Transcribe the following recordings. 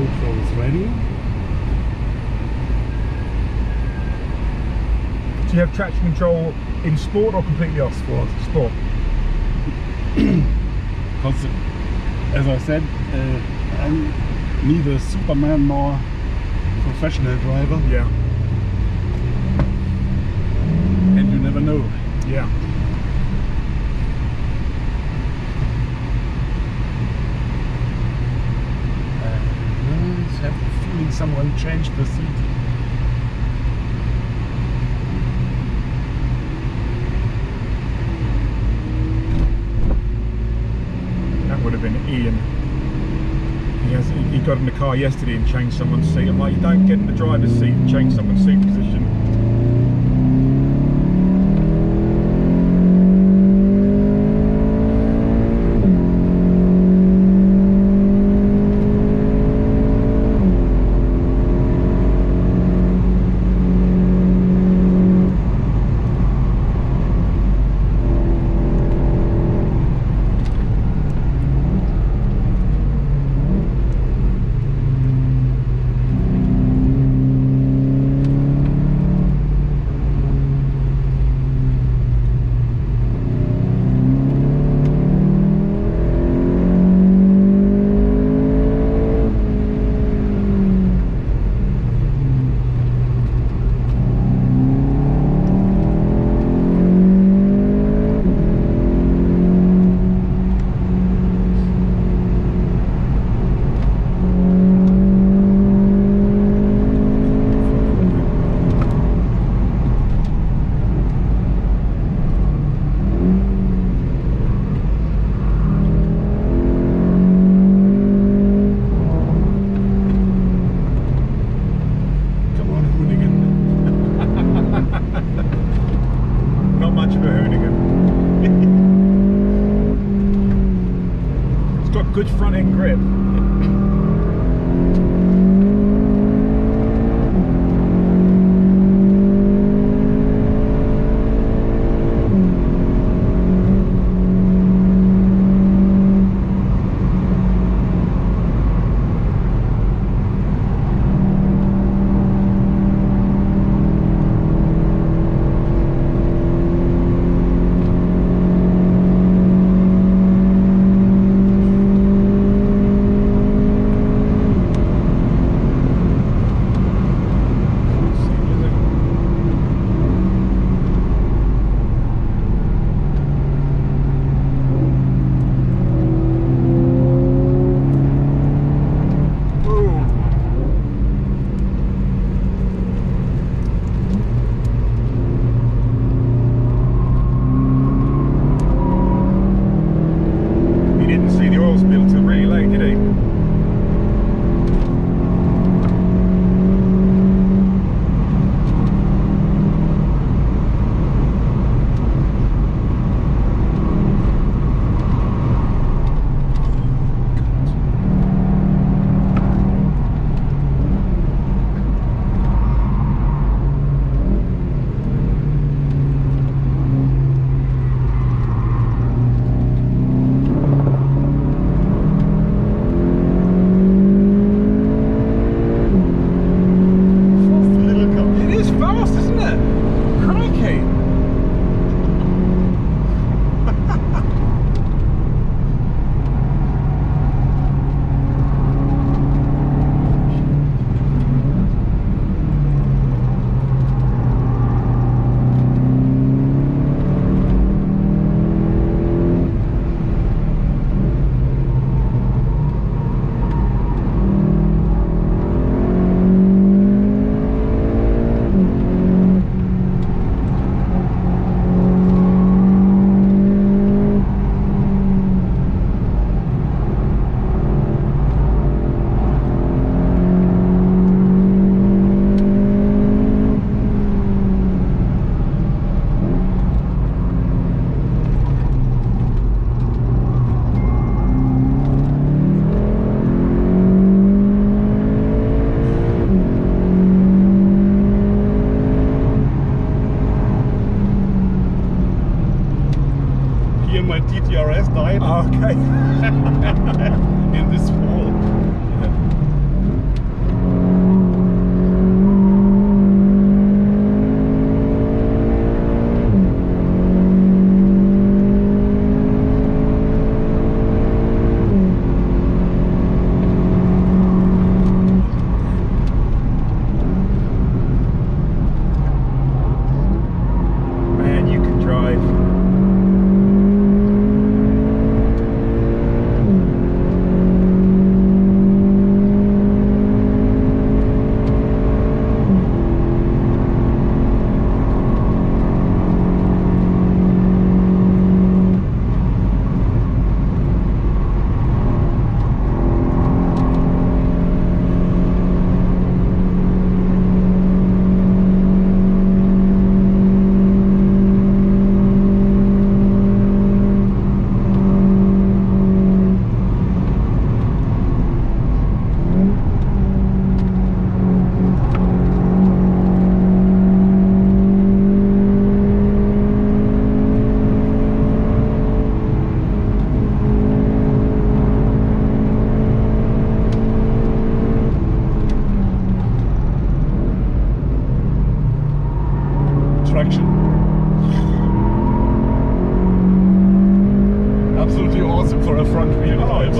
GoPro is ready. Do you have traction control in sport or completely off sport? Sport. Because, as I said, uh, I'm neither Superman nor professional driver, Yeah. and you never know. Yeah. Uh, I have the feeling someone changed the seat. That would have been Ian. He has he got in the car yesterday and changed someone's seat. I'm like, you don't get in the driver's seat and change someone's seat position. Good front end grip.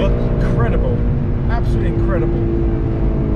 Incredible. Absolutely incredible.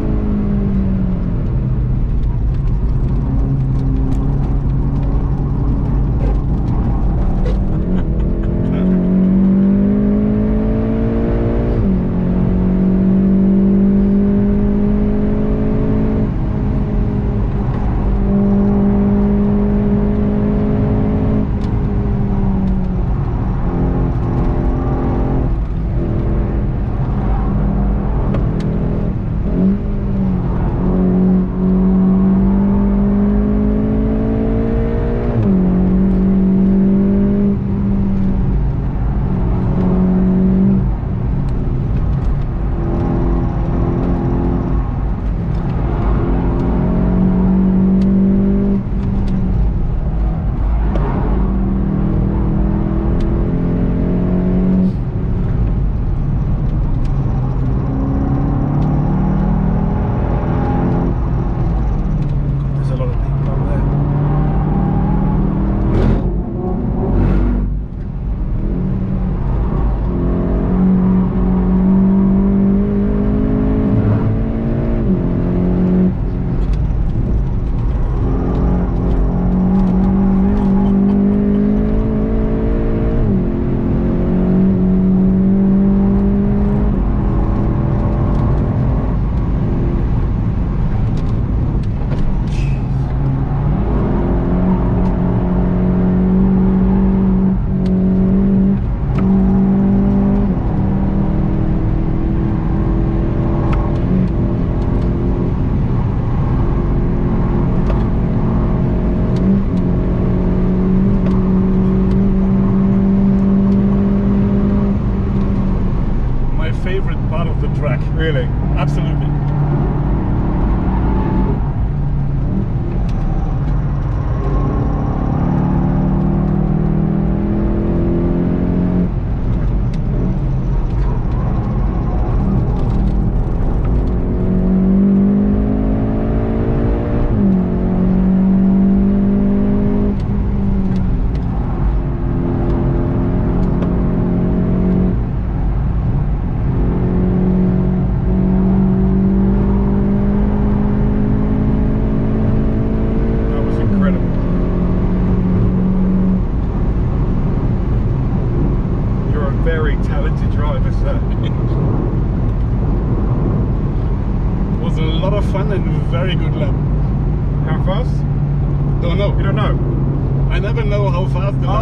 Never know how fast